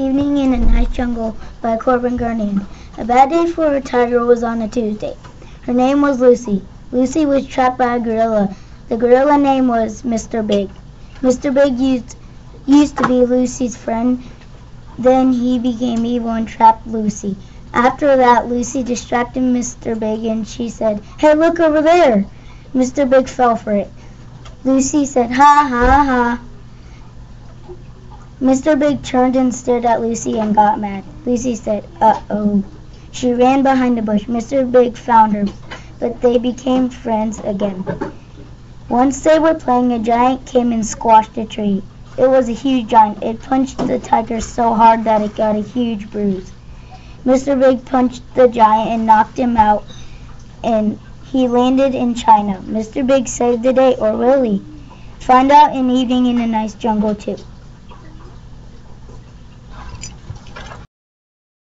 Evening in a Nice Jungle by Corbin Garnier. A bad day for a tiger was on a Tuesday. Her name was Lucy. Lucy was trapped by a gorilla. The gorilla name was Mr. Big. Mr. Big used, used to be Lucy's friend. Then he became evil and trapped Lucy. After that, Lucy distracted Mr. Big and she said, Hey, look over there! Mr. Big fell for it. Lucy said, Ha, ha, ha. Mr. Big turned and stared at Lucy and got mad. Lucy said, Uh-oh. She ran behind a bush. Mr. Big found her, but they became friends again. Once they were playing, a giant came and squashed a tree. It was a huge giant. It punched the tiger so hard that it got a huge bruise. Mr. Big punched the giant and knocked him out, and he landed in China. Mr. Big saved the day, or will he? Find out in Evening in a Nice Jungle too.